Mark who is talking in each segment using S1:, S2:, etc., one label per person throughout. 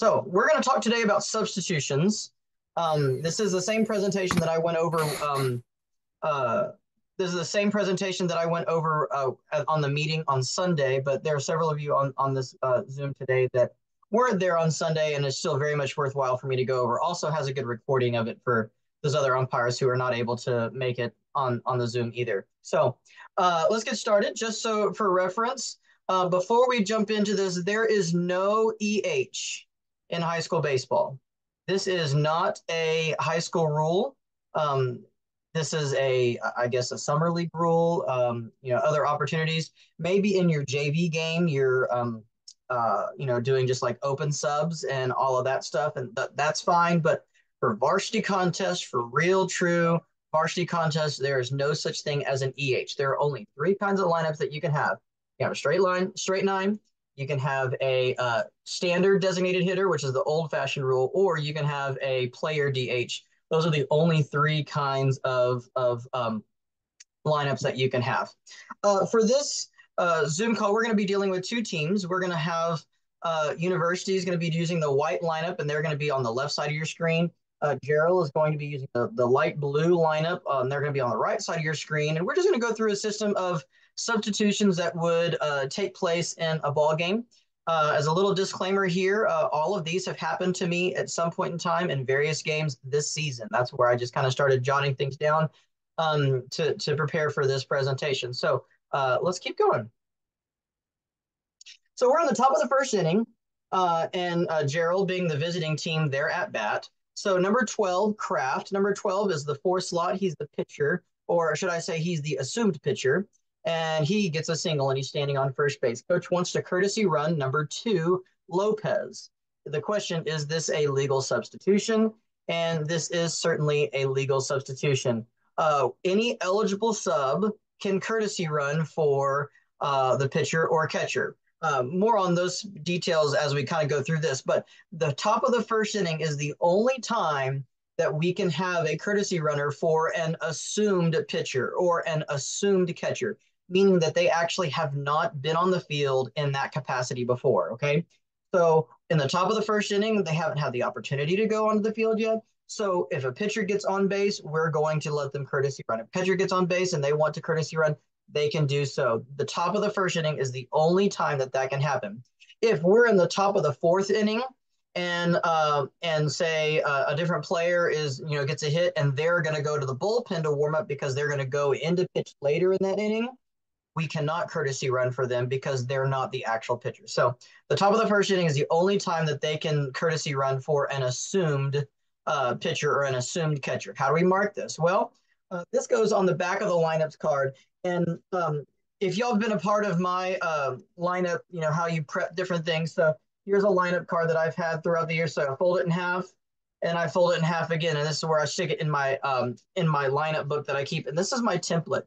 S1: So we're going to talk today about substitutions. Um, this is the same presentation that I went over. Um, uh, this is the same presentation that I went over uh, on the meeting on Sunday, but there are several of you on, on this uh, Zoom today that weren't there on Sunday, and it's still very much worthwhile for me to go over. Also has a good recording of it for those other umpires who are not able to make it on, on the Zoom either. So uh, let's get started. Just so for reference, uh, before we jump into this, there is no EH in high school baseball. This is not a high school rule. Um, this is a, I guess, a summer league rule. Um, you know, other opportunities. Maybe in your JV game, you're, um, uh, you know, doing just like open subs and all of that stuff, and th- that's fine. But for varsity contest, for real, true varsity contest, there is no such thing as an EH. There are only three kinds of lineups that you can have. You have a straight line, straight nine, you can have a uh, standard designated hitter, which is the old fashioned rule, or you can have a player DH. Those are the only three kinds of, of um, lineups that you can have. Uh, for this uh, Zoom call, we're going to be dealing with two teams. We're going to have uh, University is going to be using the white lineup, and they're going to be on the left side of your screen. Uh, Gerald is going to be using the, the light blue lineup, and they're going to be on the right side of your screen. And we're just going to go through a system of substitutions that would uh, take place in a ball game. Uh, as a little disclaimer here, uh, all of these have happened to me at some point in time in various games this season. That's where I just kind of started jotting things down um, to, to prepare for this presentation. So uh, let's keep going. So we're on the top of the first inning, uh, and uh, Gerald being the visiting team, they're at bat. So number 12, Kraft. Number 12 is the four slot. He's the pitcher, or should I say he's the assumed pitcher and he gets a single and he's standing on first base. Coach wants to courtesy run number two, Lopez. The question is this a legal substitution? And this is certainly a legal substitution. Uh, any eligible sub can courtesy run for uh, the pitcher or catcher. Um, more on those details as we kind of go through this. But the top of the first inning is the only time that we can have a courtesy runner for an assumed pitcher or an assumed catcher meaning that they actually have not been on the field in that capacity before. Okay. So in the top of the first inning, they haven't had the opportunity to go onto the field yet. So if a pitcher gets on base, we're going to let them courtesy run. If pitcher gets on base and they want to courtesy run, they can do so. The top of the first inning is the only time that that can happen. If we're in the top of the fourth inning and uh, and say uh, a different player is you know gets a hit and they're going to go to the bullpen to warm up because they're going to go into pitch later in that inning, we cannot courtesy run for them because they're not the actual pitcher. So the top of the first inning is the only time that they can courtesy run for an assumed uh, pitcher or an assumed catcher. How do we mark this? Well, uh, this goes on the back of the lineups card. And um, if y'all have been a part of my uh, lineup, you know how you prep different things. So here's a lineup card that I've had throughout the year. So I fold it in half and I fold it in half again. And this is where I stick it in my um, in my lineup book that I keep. And this is my template.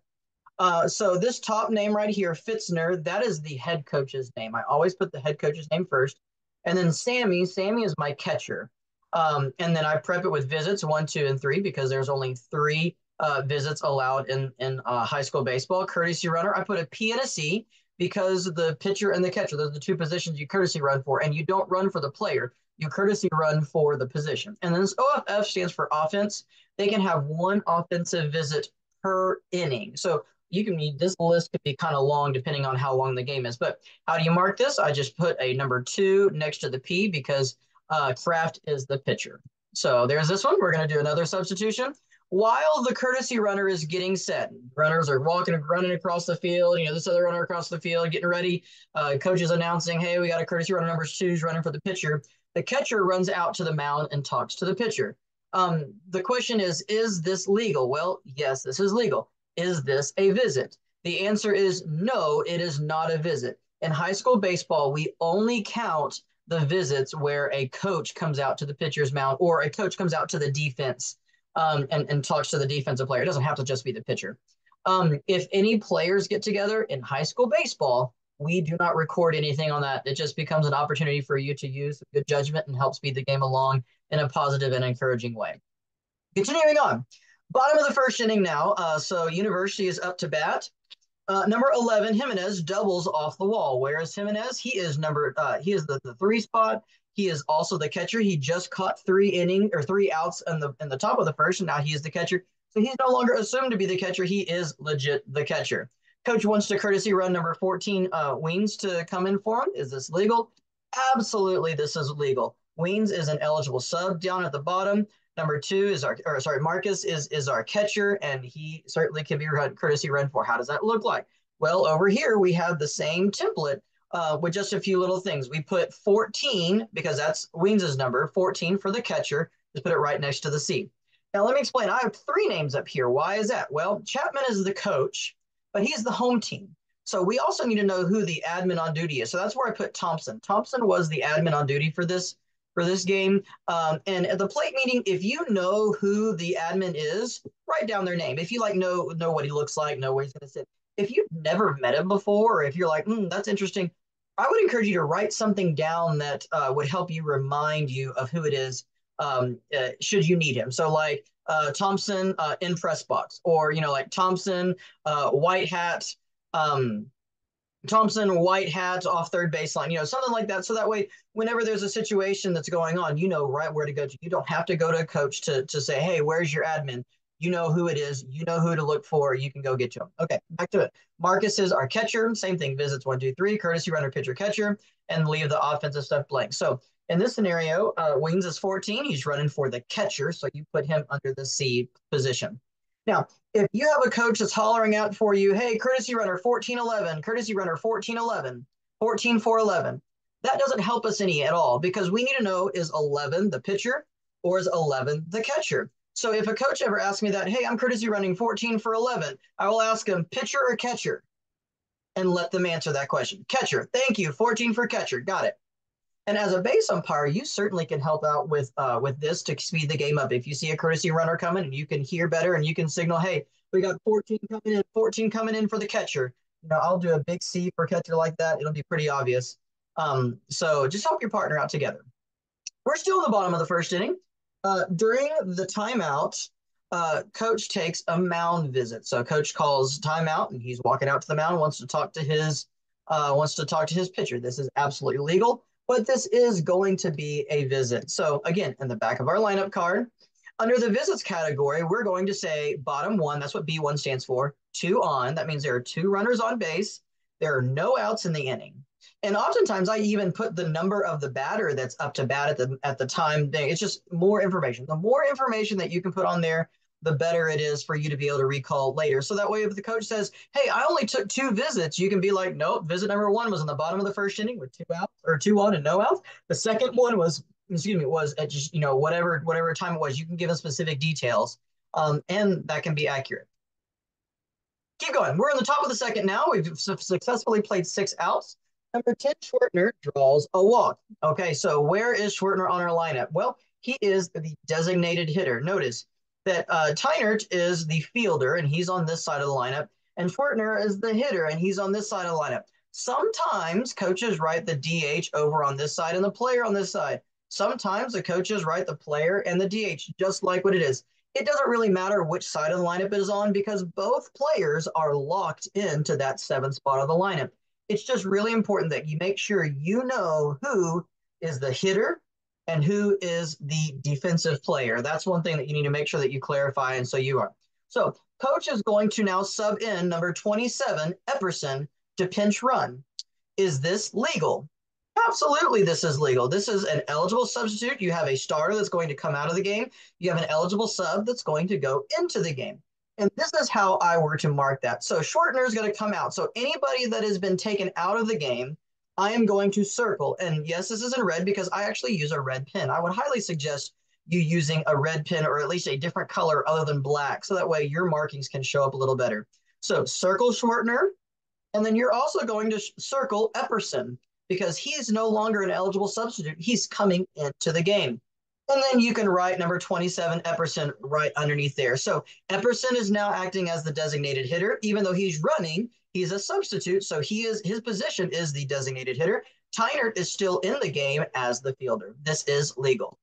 S1: Uh, so this top name right here, Fitzner, that is the head coach's name. I always put the head coach's name first. And then Sammy, Sammy is my catcher. Um, and then I prep it with visits one, two, and three because there's only three uh, visits allowed in in uh, high school baseball. Courtesy runner, I put a P and a C because the pitcher and the catcher, those are the two positions you courtesy run for, and you don't run for the player. You courtesy run for the position. And then this OFF stands for offense. They can have one offensive visit per inning. So you can be this list could be kind of long depending on how long the game is. But how do you mark this? I just put a number two next to the P because uh, Kraft is the pitcher. So there's this one. We're going to do another substitution. While the courtesy runner is getting set, runners are walking, and running across the field. You know, this other runner across the field getting ready. Uh, coach is announcing, "Hey, we got a courtesy runner number two running for the pitcher." The catcher runs out to the mound and talks to the pitcher. Um, the question is, is this legal? Well, yes, this is legal. Is this a visit? The answer is no, it is not a visit. In high school baseball, we only count the visits where a coach comes out to the pitcher's mound or a coach comes out to the defense um, and, and talks to the defensive player. It doesn't have to just be the pitcher. Um, if any players get together in high school baseball, we do not record anything on that. It just becomes an opportunity for you to use good judgment and help speed the game along in a positive and encouraging way. Continuing on, Bottom of the first inning now. Uh, so University is up to bat. Uh, number 11, Jimenez doubles off the wall. Where is Jimenez? He is number, uh, he is the, the three spot. He is also the catcher. He just caught three inning or three outs in the in the top of the first, and now he is the catcher. So he's no longer assumed to be the catcher. He is legit the catcher. Coach wants to courtesy run number 14 uh, Weens to come in for him. Is this legal? Absolutely, this is legal. Weens is an eligible sub down at the bottom. Number two is our, or sorry, Marcus is is our catcher, and he certainly can be run, courtesy run for. How does that look like? Well, over here we have the same template uh, with just a few little things. We put 14 because that's Weens's number, 14 for the catcher. Just put it right next to the C. Now let me explain. I have three names up here. Why is that? Well, Chapman is the coach, but he's the home team. So we also need to know who the admin on duty is. So that's where I put Thompson. Thompson was the admin on duty for this for this game. Um, and at the plate meeting, if you know who the admin is, write down their name. If you like know know what he looks like, know where he's going to sit. If you've never met him before, or if you're like, hmm, that's interesting, I would encourage you to write something down that uh, would help you remind you of who it is um, uh, should you need him. So like uh, Thompson uh, in press box, or you know like Thompson uh, white hat, um, Thompson white hat off third baseline, you know something like that. So that way, whenever there's a situation that's going on, you know right where to go to. You don't have to go to a coach to to say, hey, where's your admin? You know who it is. You know who to look for. You can go get to him. Okay, back to it. Marcus is our catcher. Same thing. Visits one, two, three. Courtesy runner, pitcher, catcher, and leave the offensive stuff blank. So in this scenario, uh, Weens is 14. He's running for the catcher, so you put him under the C position. Now, if you have a coach that's hollering out for you, hey, courtesy runner 1411, courtesy runner 1411, 14411, that doesn't help us any at all because we need to know is 11 the pitcher or is 11 the catcher? So if a coach ever asks me that, hey, I'm courtesy running 14 for 11, I will ask him pitcher or catcher and let them answer that question. Catcher, thank you. 14 for catcher. Got it. And as a base umpire, you certainly can help out with uh, with this to speed the game up. If you see a courtesy runner coming and you can hear better and you can signal, hey, we got 14 coming in, 14 coming in for the catcher. You know, I'll do a big C for catcher like that. It'll be pretty obvious. Um, so just help your partner out together. We're still in the bottom of the first inning. Uh, during the timeout, uh, coach takes a mound visit. So coach calls timeout and he's walking out to the mound, wants to talk to his uh, wants to talk to his pitcher. This is absolutely legal but this is going to be a visit. So again, in the back of our lineup card, under the visits category, we're going to say bottom one, that's what B1 stands for, two on. That means there are two runners on base. There are no outs in the inning. And oftentimes I even put the number of the batter that's up to bat at the at the time. It's just more information. The more information that you can put on there, the better it is for you to be able to recall later. So that way, if the coach says, "Hey, I only took two visits," you can be like, "Nope, visit number one was in the bottom of the first inning with two outs or two on and no outs. The second one was, excuse me, was at just you know whatever whatever time it was. You can give them specific details, um, and that can be accurate." Keep going. We're in the top of the second now. We've successfully played six outs. Number 10, Schwertner draws a walk. Okay, so where is Schwertner on our lineup? Well, he is the designated hitter. Notice that uh, Tynert is the fielder and he's on this side of the lineup, and Schwertner is the hitter and he's on this side of the lineup. Sometimes coaches write the DH over on this side and the player on this side. Sometimes the coaches write the player and the DH, just like what it is. It doesn't really matter which side of the lineup it is on because both players are locked into that seventh spot of the lineup. It's just really important that you make sure you know who is the hitter and who is the defensive player. That's one thing that you need to make sure that you clarify, and so you are. So coach is going to now sub in number 27, Epperson, to pinch run. Is this legal? Absolutely, this is legal. This is an eligible substitute. You have a starter that's going to come out of the game. You have an eligible sub that's going to go into the game. And this is how I were to mark that. So Schwertner is going to come out. So anybody that has been taken out of the game I am going to circle. And yes, this is in red because I actually use a red pen. I would highly suggest you using a red pen or at least a different color other than black. So that way your markings can show up a little better. So circle Schwertner. And then you're also going to circle Epperson because he's no longer an eligible substitute. He's coming into the game. And then you can write number 27, Epperson, right underneath there. So Epperson is now acting as the designated hitter. Even though he's running, he's a substitute. So he is his position is the designated hitter. Tynert is still in the game as the fielder. This is legal.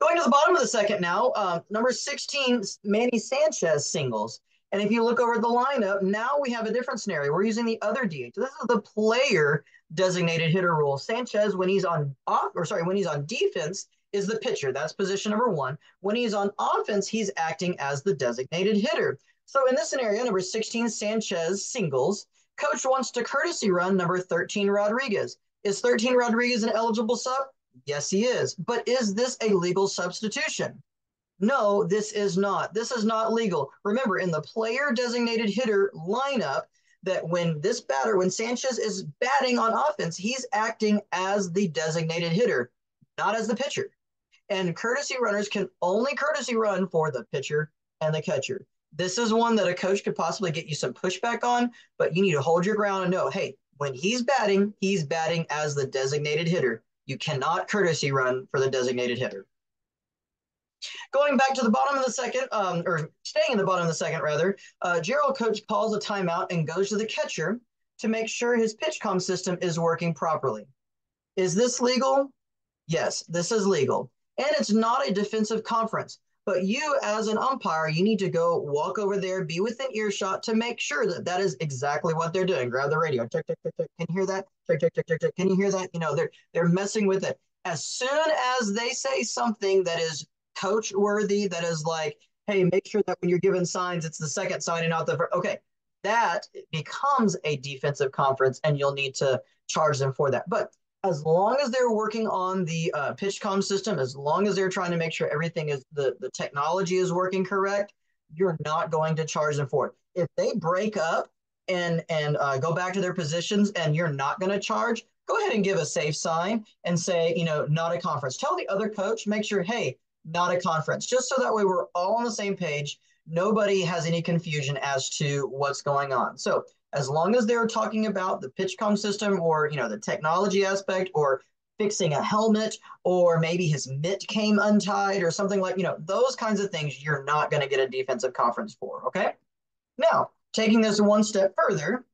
S1: Going to the bottom of the second now, uh, number 16, Manny Sanchez singles. And if you look over the lineup, now we have a different scenario. We're using the other DH. This is the player designated hitter rule. Sanchez, when he's on off, or sorry, when he's on defense, is the pitcher. That's position number one. When he's on offense, he's acting as the designated hitter. So in this scenario, number 16, Sanchez singles. Coach wants to courtesy run number 13, Rodriguez. Is 13 Rodriguez an eligible sub? Yes, he is. But is this a legal substitution? No, this is not. This is not legal. Remember, in the player designated hitter lineup, that when this batter, when Sanchez is batting on offense, he's acting as the designated hitter, not as the pitcher. And courtesy runners can only courtesy run for the pitcher and the catcher. This is one that a coach could possibly get you some pushback on, but you need to hold your ground and know, hey, when he's batting, he's batting as the designated hitter. You cannot courtesy run for the designated hitter. Going back to the bottom of the second, um, or staying in the bottom of the second, rather, uh, Gerald coach calls a timeout and goes to the catcher to make sure his pitch PitchCom system is working properly. Is this legal? Yes, this is legal. And it's not a defensive conference. But you, as an umpire, you need to go walk over there, be within earshot to make sure that that is exactly what they're doing. Grab the radio. Check, check, check, check. Can you hear that? Check, check, check, check, check. Can you hear that? You know, they're they're messing with it. As soon as they say something that is coach worthy that is like, hey, make sure that when you're given signs, it's the second sign and not the first. Okay, that becomes a defensive conference, and you'll need to charge them for that. But as long as they're working on the uh, PitchCom system, as long as they're trying to make sure everything is the the technology is working correct, you're not going to charge them for it. If they break up and and uh, go back to their positions, and you're not going to charge, go ahead and give a safe sign and say, you know, not a conference. Tell the other coach, make sure, hey, not a conference, just so that way we're all on the same page. Nobody has any confusion as to what's going on. So as long as they're talking about the pitch PitchCom system or you know the technology aspect or fixing a helmet or maybe his mitt came untied or something like you know those kinds of things you're not going to get a defensive conference for okay now taking this one step further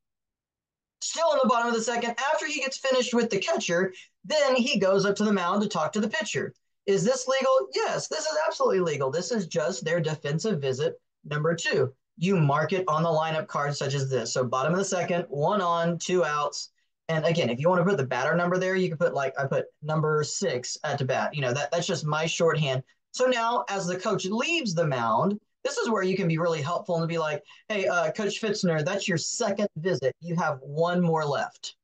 S1: still in the bottom of the second after he gets finished with the catcher then he goes up to the mound to talk to the pitcher is this legal? Yes, this is absolutely legal. This is just their defensive visit number two. You mark it on the lineup card such as this. So bottom of the second, one on, two outs. And again, if you want to put the batter number there, you can put like I put number six at the bat. You know, that, that's just my shorthand. So now as the coach leaves the mound, this is where you can be really helpful and be like, hey, uh, Coach Fitzner, that's your second visit. You have one more left.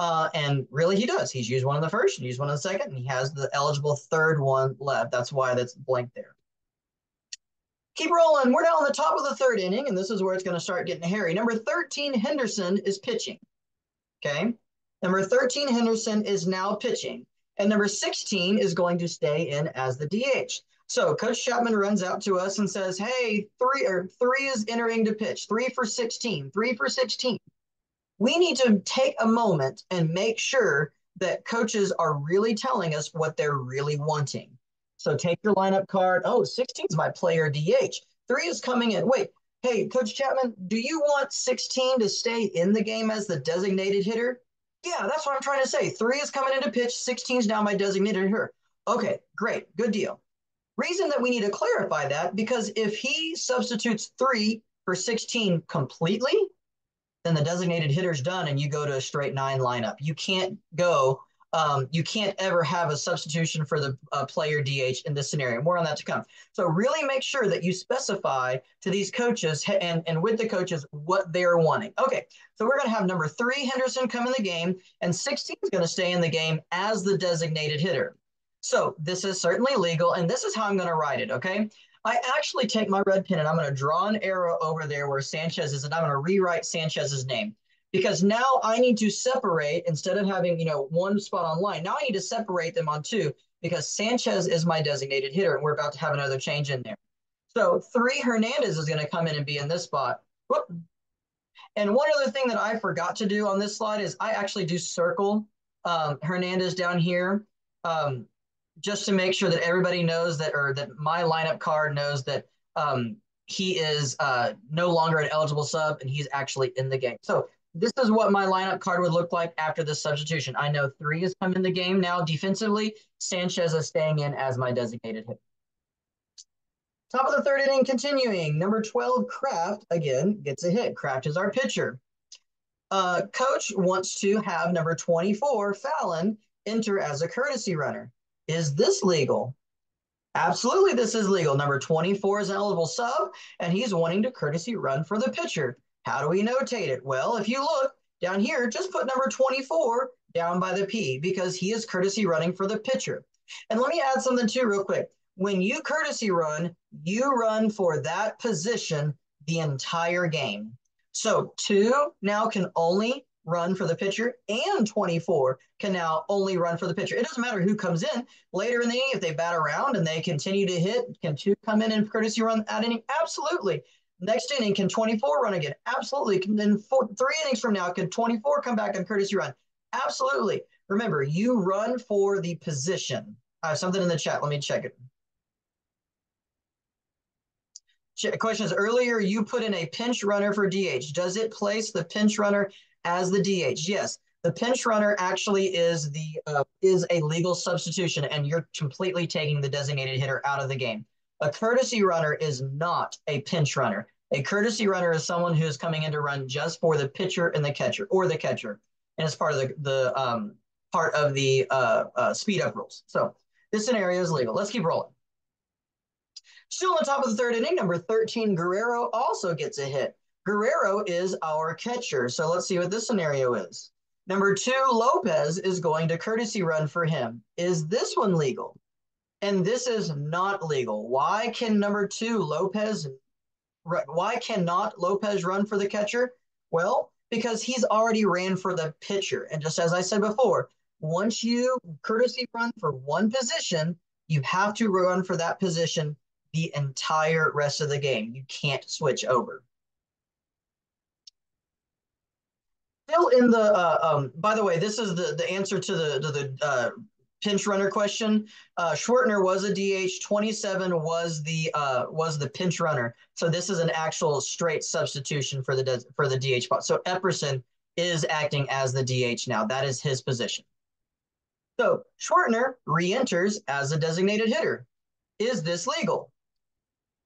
S1: Uh, and really, he does. He's used one in the first, used one in the second, and he has the eligible third one left. That's why that's blank there. Keep rolling. We're now on the top of the third inning, and this is where it's going to start getting hairy. Number 13, Henderson is pitching. Okay. Number 13, Henderson is now pitching. And number 16 is going to stay in as the DH. So Coach Chapman runs out to us and says, Hey, three or three is entering to pitch, three for 16, three for 16 we need to take a moment and make sure that coaches are really telling us what they're really wanting. So take your lineup card. Oh, 16 is my player DH. Three is coming in. Wait, hey, Coach Chapman, do you want 16 to stay in the game as the designated hitter? Yeah, that's what I'm trying to say. Three is coming into pitch, 16 is now my designated hitter. Okay, great, good deal. Reason that we need to clarify that because if he substitutes three for 16 completely, then the designated hitter's done and you go to a straight nine lineup. You can't go, um, you can't ever have a substitution for the uh, player DH in this scenario. More on that to come. So really make sure that you specify to these coaches and, and with the coaches what they're wanting. Okay, so we're going to have number three, Henderson, come in the game, and 16 is going to stay in the game as the designated hitter. So this is certainly legal, and this is how I'm going to write it, okay? I actually take my red pen and I'm going to draw an arrow over there where Sanchez is, and I'm going to rewrite Sanchez's name because now I need to separate instead of having you know one spot on line. Now I need to separate them on two because Sanchez is my designated hitter, and we're about to have another change in there. So three Hernandez is going to come in and be in this spot. Whoop. And one other thing that I forgot to do on this slide is I actually do circle um, Hernandez down here. Um, just to make sure that everybody knows that, or that my lineup card knows that um, he is uh, no longer an eligible sub and he's actually in the game. So this is what my lineup card would look like after this substitution. I know three has come in the game now defensively. Sanchez is staying in as my designated hit. Top of the third inning, continuing. Number 12, Kraft, again, gets a hit. Kraft is our pitcher. uh, coach wants to have number 24, Fallon, enter as a courtesy runner. Is this legal? Absolutely, this is legal. Number 24 is an eligible sub, and he's wanting to courtesy run for the pitcher. How do we notate it? Well, if you look down here, just put number 24 down by the P because he is courtesy running for the pitcher. And let me add something too, real quick. When you courtesy run, you run for that position the entire game. So two now can only run for the pitcher, and 24 can now only run for the pitcher. It doesn't matter who comes in later in the inning. If they bat around and they continue to hit, can two come in and courtesy run that inning? Absolutely. Next inning, can 24 run again? Absolutely. Can then four, three innings from now, can 24 come back and courtesy run? Absolutely. Remember, you run for the position. I have something in the chat. Let me check it. Questions earlier, you put in a pinch runner for DH. Does it place the pinch runner as the DH? Yes. The pinch runner actually is the uh, is a legal substitution, and you're completely taking the designated hitter out of the game. A courtesy runner is not a pinch runner. A courtesy runner is someone who is coming in to run just for the pitcher and the catcher, or the catcher, and it's part of the the um, part of the uh, uh, speed up rules. So this scenario is legal. Let's keep rolling. Still on top of the third inning, number 13, Guerrero also gets a hit. Guerrero is our catcher. So let's see what this scenario is. Number two, Lopez is going to courtesy run for him. Is this one legal? And this is not legal. Why can number two, Lopez, why cannot Lopez run for the catcher? Well, because he's already ran for the pitcher. And just as I said before, once you courtesy run for one position, you have to run for that position the entire rest of the game. You can't switch over. Still in the, uh, um, by the way, this is the, the answer to the, to the uh, pinch runner question. Uh, Schwartner was a DH. 27 was the uh, was the pinch runner. So this is an actual straight substitution for the for the DH spot. So Epperson is acting as the DH now. That is his position. So Schwartner re-enters as a designated hitter. Is this legal?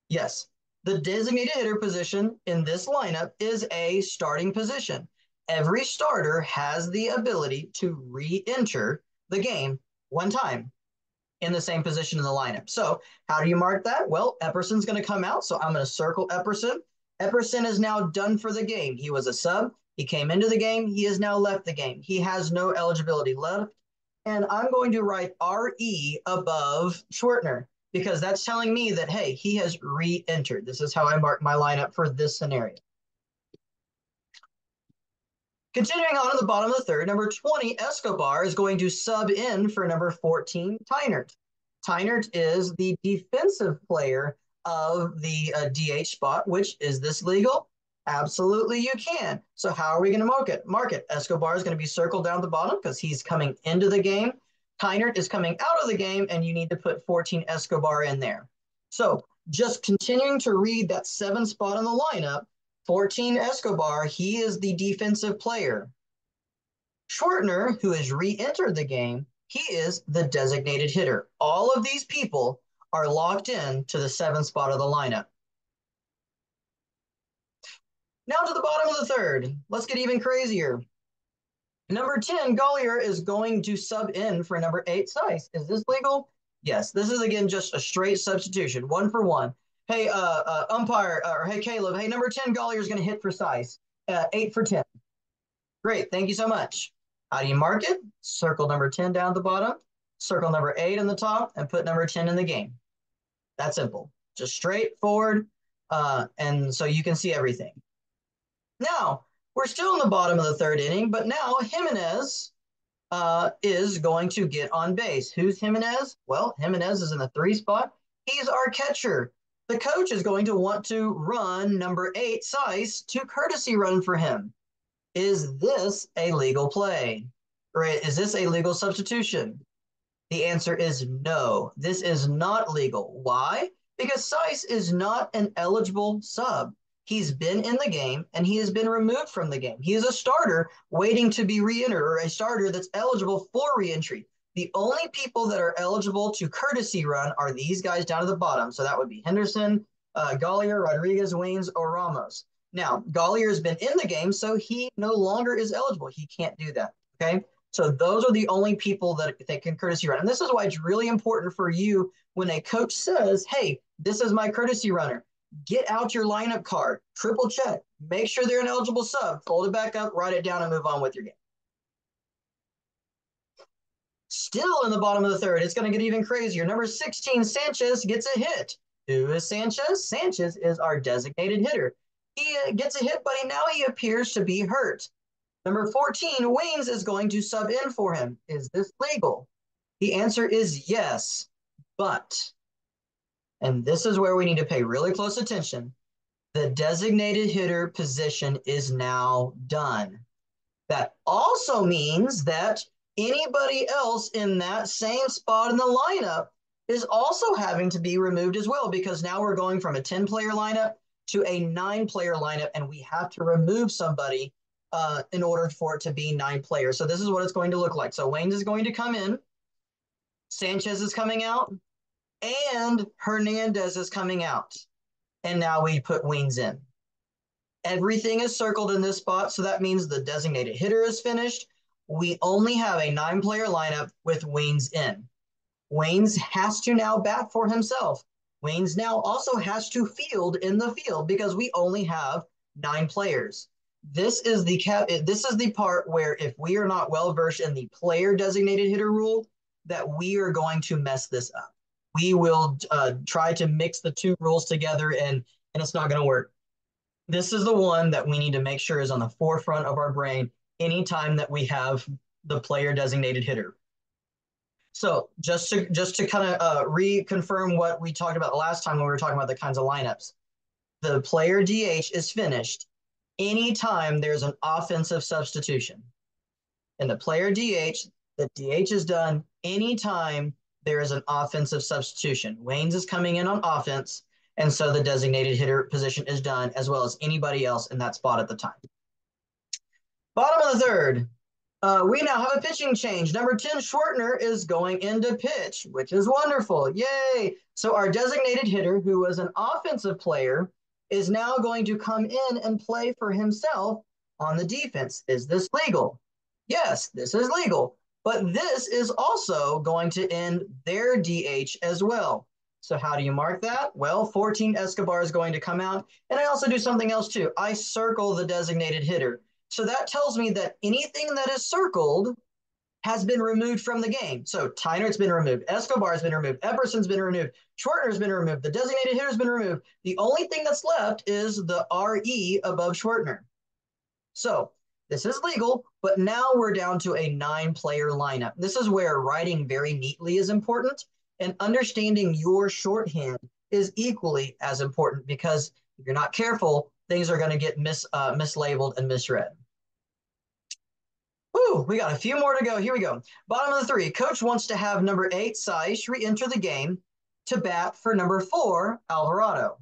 S1: Yes. The designated hitter position in this lineup is a starting position. Every starter has the ability to re-enter the game one time in the same position in the lineup. So how do you mark that? Well, Epperson's going to come out. So I'm going to circle Epperson. Epperson is now done for the game. He was a sub. He came into the game. He has now left the game. He has no eligibility left. And I'm going to write RE above Schwartner because that's telling me that, hey, he has re-entered. This is how I mark my lineup for this scenario. Continuing on to the bottom of the third, number 20, Escobar is going to sub in for number 14, Tynert. Tynert is the defensive player of the uh, DH spot, which is this legal? Absolutely, you can. So how are we going to mark it? Mark it. Escobar is going to be circled down the bottom because he's coming into the game. Tynert is coming out of the game, and you need to put 14 Escobar in there. So just continuing to read that seven spot on the lineup, 14 Escobar, he is the defensive player. Schwartner, who has re-entered the game, he is the designated hitter. All of these people are locked in to the seventh spot of the lineup. Now to the bottom of the third. Let's get even crazier. Number 10, Gollier is going to sub in for number eight, Sice. Is this legal? Yes, this is again just a straight substitution, one for one. Hey, uh, uh umpire, uh, or hey, Caleb, hey, number 10, Gollier is going to hit for Sice, uh, eight for 10. Great, thank you so much. How do you mark it? Circle number 10 down the bottom, circle number eight in the top, and put number 10 in the game. That's simple, just straightforward. Uh, and so you can see everything. Now, we're still in the bottom of the third inning, but now Jimenez uh, is going to get on base. Who's Jimenez? Well, Jimenez is in the three spot. He's our catcher. The coach is going to want to run number eight, Sice, to courtesy run for him. Is this a legal play? Or is this a legal substitution? The answer is no. This is not legal. Why? Because Sice is not an eligible sub. He's been in the game and he has been removed from the game. He is a starter waiting to be re entered or a starter that's eligible for re entry. The only people that are eligible to courtesy run are these guys down at the bottom. So that would be Henderson, uh, Rodriguez, Waynes, or Ramos. Now, Gollier has been in the game, so he no longer is eligible. He can't do that. Okay. So those are the only people that, that can courtesy run. And this is why it's really important for you when a coach says, hey, this is my courtesy runner. Get out your lineup card, triple check, make sure they're an eligible sub, fold it back up, write it down, and move on with your game. Still in the bottom of the third, it's going to get even crazier. Number 16, Sanchez gets a hit. Who is Sanchez? Sanchez is our designated hitter. He uh, gets a hit, but now he appears to be hurt. Number 14, Waynes is going to sub in for him. Is this legal? The answer is yes, but, and this is where we need to pay really close attention, the designated hitter position is now done. That also means that anybody else in that same spot in the lineup is also having to be removed as well because now we're going from a 10 player lineup to a nine player lineup and we have to remove somebody uh, in order for it to be nine players. So this is what it's going to look like. So Waynes is going to come in, Sanchez is coming out, and Hernandez is coming out. And now we put Waynes in. Everything is circled in this spot, so that means the designated hitter is finished. We only have a nine player lineup with Waynes in. Waynes has to now bat for himself. Waynes now also has to field in the field because we only have nine players. This is the cap. This is the part where if we are not well versed in the player designated hitter rule, that we are going to mess this up. We will uh, try to mix the two rules together, and and it's not going to work. This is the one that we need to make sure is on the forefront of our brain anytime that we have the player designated hitter. So just to just to kind of uh, reconfirm what we talked about last time when we were talking about the kinds of lineups, the player DH is finished anytime there's an offensive substitution. And the player DH, the DH is done anytime there is an offensive substitution. Waynes is coming in on offense, and so the designated hitter position is done as well as anybody else in that spot at the time. Bottom of the third, uh, we now have a pitching change. Number 10, Schwartner is going into pitch, which is wonderful. Yay! So our designated hitter, who was an offensive player, is now going to come in and play for himself on the defense. Is this legal? Yes, this is legal. But this is also going to end their DH as well. So how do you mark that? Well, 14 Escobar is going to come out. And I also do something else too. I circle the designated hitter. So that tells me that anything that is circled has been removed from the game. So Tynert's been removed, Escobar's been removed, Epperson's been removed, Schwartner's been removed, the designated hitter's been removed. The only thing that's left is the RE above Schwartner. So this is legal, but now we're down to a nine player lineup. This is where writing very neatly is important and understanding your shorthand is equally as important because if you're not careful, things are going to get mis, uh, mislabeled and misread. Ooh, we got a few more to go. Here we go. Bottom of the three. Coach wants to have number eight, Saish, re-enter the game to bat for number four, Alvarado.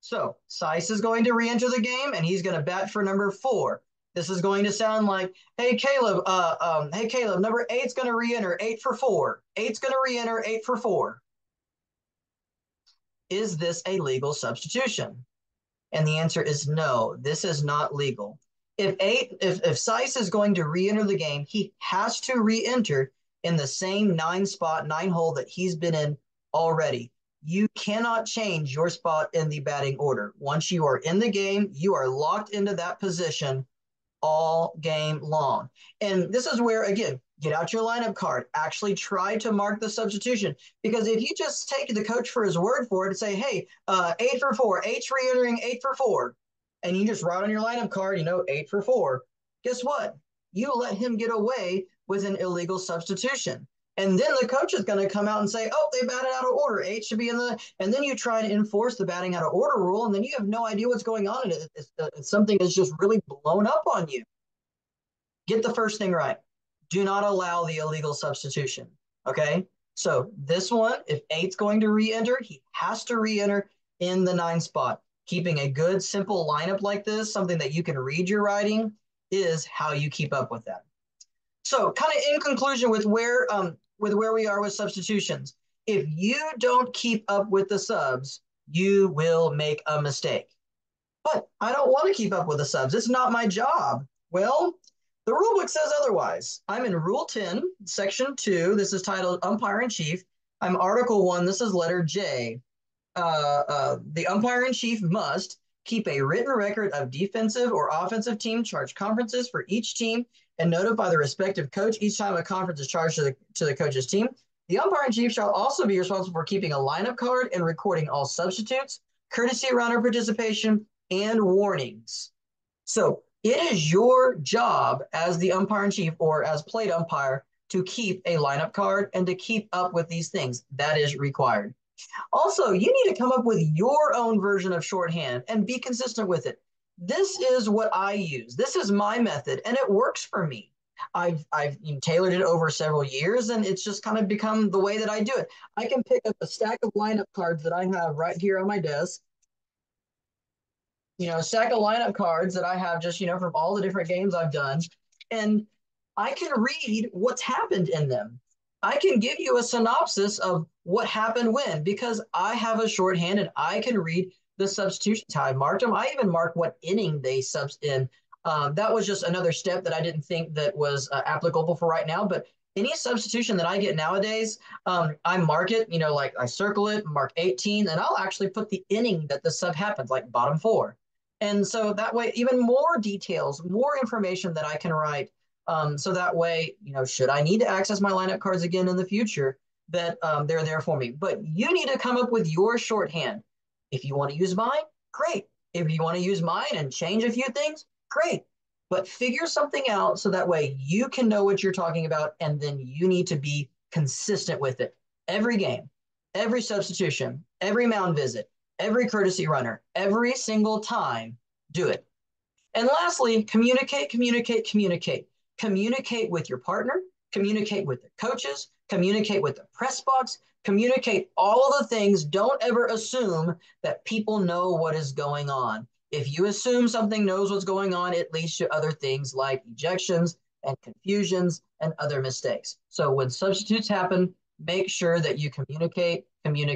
S1: So Saish is going to re-enter the game, and he's going to bat for number four. This is going to sound like, hey, Caleb, uh, um, hey, Caleb, number eight's going to re-enter, eight for four. Eight's going to re-enter, eight for four. Is this a legal substitution? And the answer is no, this is not legal if eight if if Saish is going to re-enter the game, he has to re-enter in the same nine spot, nine hole that he's been in already. You cannot change your spot in the batting order. Once you are in the game, you are locked into that position all game long. And this is where, again, get out your lineup card. Actually try to mark the substitution. Because if you just take the coach for his word for it and say, hey, uh, eight for four, eight's re entering eight for four, and you just write on your lineup card, you know, eight for four. Guess what? You let him get away with an illegal substitution. And then the coach is going to come out and say, oh, they batted out of order. Eight should be in the. And then you try to enforce the batting out of order rule, and then you have no idea what's going on. And it, it's, it's something that's just really blown up on you. Get the first thing right. Do not allow the illegal substitution. Okay. So this one, if eight's going to re enter, he has to re enter in the nine spot keeping a good, simple lineup like this, something that you can read your writing, is how you keep up with that. So, kind of in conclusion with where um, with where we are with substitutions, if you don't keep up with the subs, you will make a mistake. But I don't want to keep up with the subs. It's not my job. Well, the rulebook says otherwise. I'm in Rule 10, Section 2. This is titled Umpire in Chief. I'm Article 1. This is letter J. Uh, uh, the umpire in chief must keep a written record of defensive or offensive team charge conferences for each team and notify the respective coach each time a conference is charged to the, to the coach's team. The umpire in chief shall also be responsible for keeping a lineup card and recording all substitutes, courtesy runner participation, and warnings. So it is your job as the umpire in chief or as plate umpire to keep a lineup card and to keep up with these things. That is required. Also, you need to come up with your own version of shorthand and be consistent with it. This is what I use. This is my method, and it works for me. I've I've tailored it over several years, and it's just kind of become the way that I do it. I can pick up a stack of lineup cards that I have right here on my desk. You know, a stack of lineup cards that I have just you know from all the different games I've done, and I can read what's happened in them. I can give you a synopsis of what happened when because I have a shorthand and I can read the substitution time. Marked them. I even marked what inning they subs in. Um, that was just another step that I didn't think that was uh, applicable for right now. But any substitution that I get nowadays, um, I mark it. You know, like I circle it, mark 18, and I'll actually put the inning that the sub happens, like bottom four. And so that way, even more details, more information that I can write um, so that way, you know, should I need to access my lineup cards again in the future, that um, they're there for me. But you need to come up with your shorthand. If you want to use mine, great. If you want to use mine and change a few things, great. But figure something out so that way you can know what you're talking about and then you need to be consistent with it. Every game, every substitution, every mound visit, every courtesy runner, every single time, do it. And lastly, communicate, communicate, communicate communicate with your partner, communicate with the coaches, communicate with the press box, communicate all of the things. Don't ever assume that people know what is going on. If you assume something knows what's going on, it leads to other things like ejections and confusions and other mistakes. So when substitutes happen, make sure that you communicate, communicate.